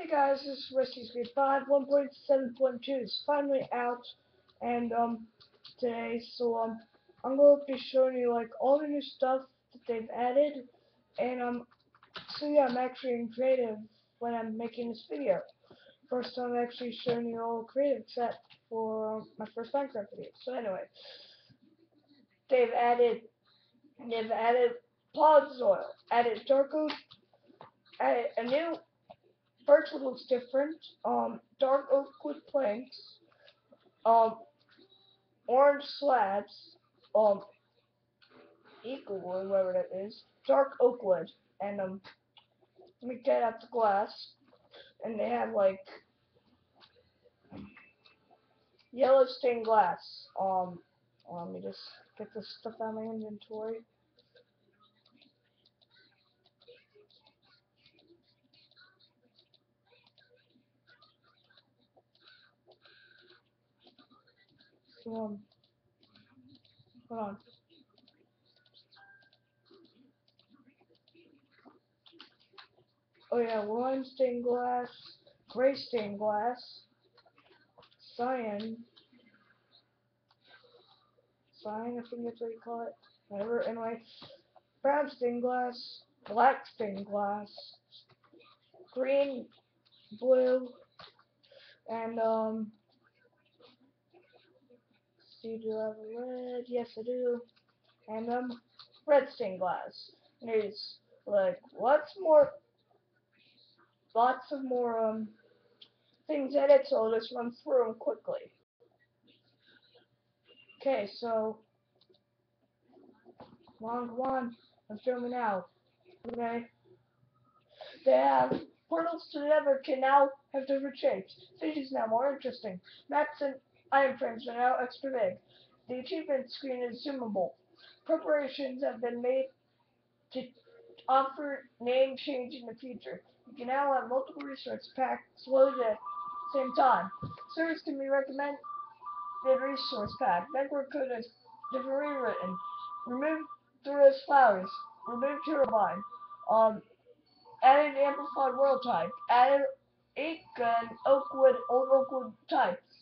Hey guys, this is RustyisGreat5, 1.7.2 is finally out, and um, today, so um, I'm going to be showing you like all the new stuff that they've added, and um, so yeah, I'm actually in creative when I'm making this video. First time I'm actually showing you all creative set for my first Minecraft video. So anyway, they've added, they've added pod soil, added dark oak, added a new First one looks different. Um, dark oak with planks. Um, orange slabs. Um, eagle wood, whatever that is. Dark oak wood. And, um, let me get out the glass. And they have, like, yellow stained glass. Um, let me just get this stuff out of my inventory. Oh yeah, lime stained glass, gray stained glass, cyan, cyan, I think that's what you call it. Whatever. Anyway, brown stained glass, black stained glass, green, blue, and um, do I have a red? Yes, I do. And um, red stained glass. And there's like lots more, lots of more um things in it. So I'll just run through them quickly. Okay, so come on, come on. I'm filming now. Okay. They have portals to the Nether can now have different shapes. Cities now more interesting. Maps and Iframes are now extra big. The achievement screen is zoomable. Preparations have been made to offer name change in the future. You can now have multiple resource packs loaded at the same time. Servers can be recommended resource pack. Network code is rewritten. Remove Dora's flowers. Remove turbine. Um, added amplified world type. Added eight gun oakwood old oakwood types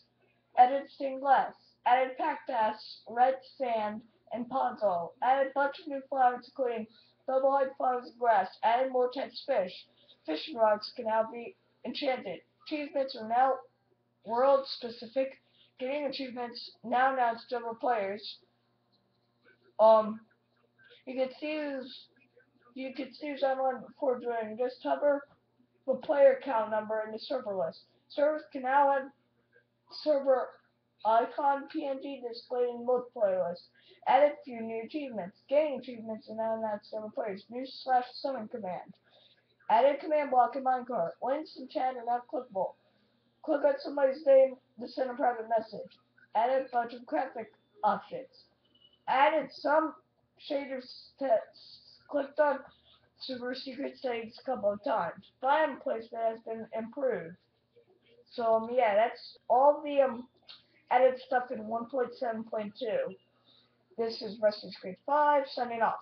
added stained glass, added cactus, red sand, and podzol, added bunch of new flowers including double height flowers and grass, added more tense fish. Fishing rods can now be enchanted. Achievements are now world specific. Getting achievements now announced to players. Um, you can see who's you can see who's online before joining. Just hover the player count number in the server list. Servers can now have server icon PNG displayed in both playlists. Added few new achievements. Gaining achievements and announced server players. New slash summon command. Added command block in Minecart. Links and chat are not clickable. Click on somebody's name to send a private message. Added bunch of graphic options. Added some shaders tests. Clicked on super secret settings a couple of times. Biome placement has been improved. So um, yeah, that's all the um, added stuff in 1.7.2. This is Rescue Creed 5, signing off.